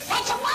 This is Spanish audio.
Bye.